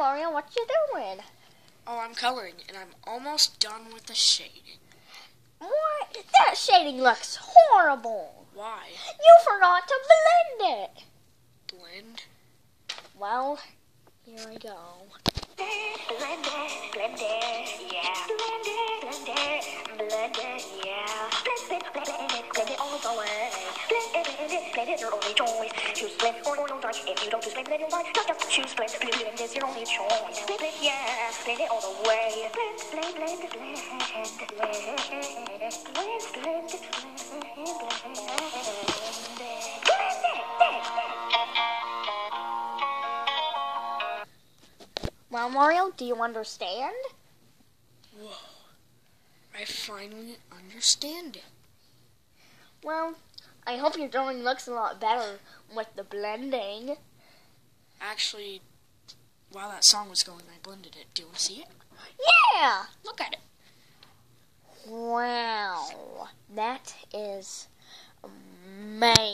Mario, what you doing? Oh, I'm coloring, and I'm almost done with the shading. What? That shading looks horrible. Why? You forgot to blend it. Blend? Well, here I go. Blend it, blend it, yeah. Blend it, blend blend it, blend it, your only choice. Choose blend or don't touch. If you don't choose blend, then you'll find. Don't just choose blend. Blend is your only choice. Blend it, yeah. Blend it all the way. Blend, blend, blend, blend, blend, blend, blend, blend, blend. Well, Mario, do you understand? Whoa. I finally understand it. Well, I hope your drawing looks a lot better with the blending. Actually, while that song was going, I blended it. Do you want to see it? Yeah! Look at it. Wow. That is amazing.